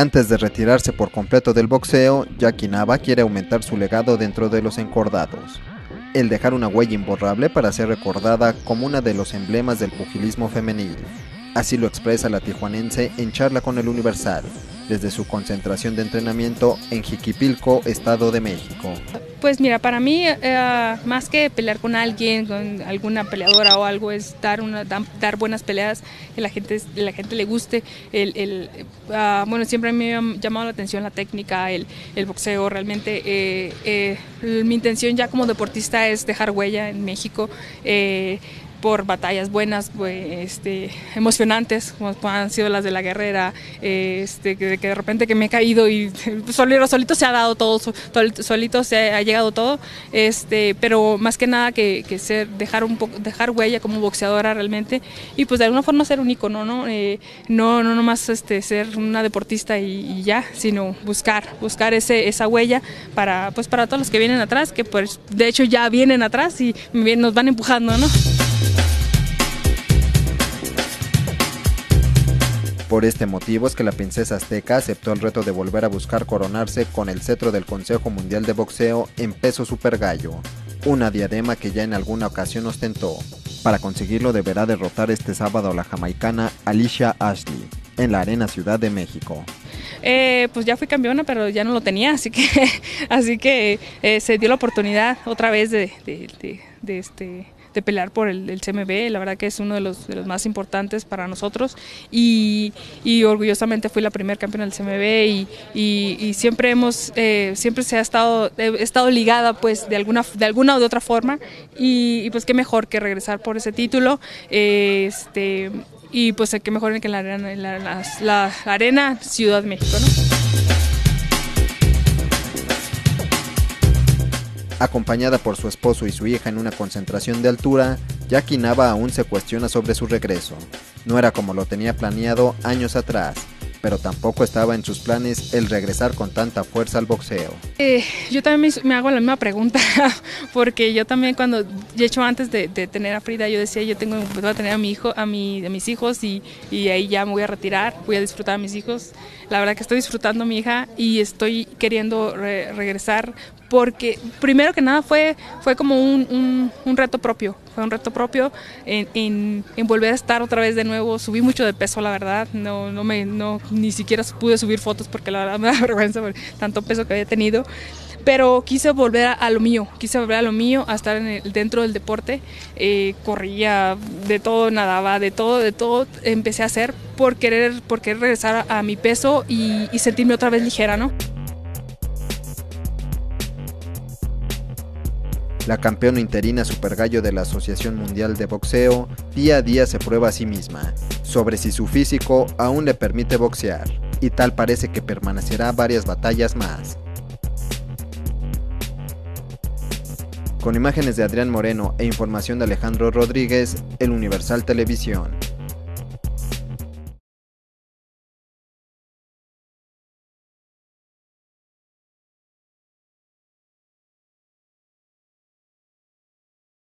Antes de retirarse por completo del boxeo, Jackie Nava quiere aumentar su legado dentro de los encordados. El dejar una huella imborrable para ser recordada como una de los emblemas del pugilismo femenil. Así lo expresa la tijuanense en charla con el Universal, desde su concentración de entrenamiento en Jiquipilco, Estado de México. Pues mira, para mí, eh, más que pelear con alguien, con alguna peleadora o algo, es dar, una, dar buenas peleas, que la gente, la gente le guste. El, ah, bueno, siempre me ha llamado la atención la técnica, el, boxeo. Realmente, eh, eh, mi intención ya como deportista es dejar huella en México por batallas buenas, este, emocionantes, como han sido las de la guerrera, este, que, de repente que me he caído y solito, solito se ha dado todo, solito se ha llegado todo, este, pero más que nada que, ser, dejar, un poco, dejar huella como boxeadora realmente y pues de alguna forma ser un icono, ¿no? Eh, no, no nomás este, ser una deportista y, ya, sino buscar, buscar ese, esa huella para, pues para todos los que vienen atrás, que pues de hecho ya vienen atrás y nos van empujando, ¿no? Por este motivo es que la princesa azteca aceptó el reto de volver a buscar coronarse con el cetro del Consejo Mundial de Boxeo en peso super gallo, una diadema que ya en alguna ocasión ostentó. Para conseguirlo deberá derrotar este sábado a la jamaicana Alicia Ashley en la Arena Ciudad de México. Eh, pues ya fui campeona, pero ya no lo tenía, así que, así que eh, se dio la oportunidad otra vez de, de este de pelear por el, CMB, la verdad que es uno de los, de los más importantes para nosotros y, orgullosamente fui la primera campeona del CMB y, siempre hemos, eh, siempre se ha estado, he estado ligada pues de alguna, de alguna o de otra forma y, pues qué mejor que regresar por ese título, este, y pues qué mejor que en la arena, la, la arena Ciudad México, ¿no? Acompañada por su esposo y su hija en una concentración de altura, Jackie Nava aún se cuestiona sobre su regreso. No era como lo tenía planeado años atrás, pero tampoco estaba en sus planes el regresar con tanta fuerza al boxeo. Eh, yo también me, hago la misma pregunta, porque yo también cuando, de hecho antes de, tener a Frida, yo decía, yo tengo, voy a tener a mi hijo, a, mi, a mis hijos y, y ahí ya me voy a retirar, voy a disfrutar a mis hijos. La verdad que estoy disfrutando mi hija y estoy queriendo regresar porque primero que nada fue, fue como un, reto propio, fue un reto propio en, volver a estar otra vez de nuevo, subí mucho de peso la verdad, no, no me, no, ni siquiera pude subir fotos porque la verdad me da vergüenza por tanto peso que había tenido, pero quise volver a, lo mío, quise volver a lo mío, a estar dentro del deporte, eh, corría de todo, nadaba de todo, de todo, empecé a hacer por querer, por querer regresar a, mi peso y, y sentirme otra vez ligera, ¿no? La campeona interina supergallo de la Asociación Mundial de Boxeo día a día se prueba a sí misma sobre si su físico aún le permite boxear, y tal parece que permanecerá varias batallas más. Con imágenes de Adrián Moreno e información de Alejandro Rodríguez, El Universal Televisión.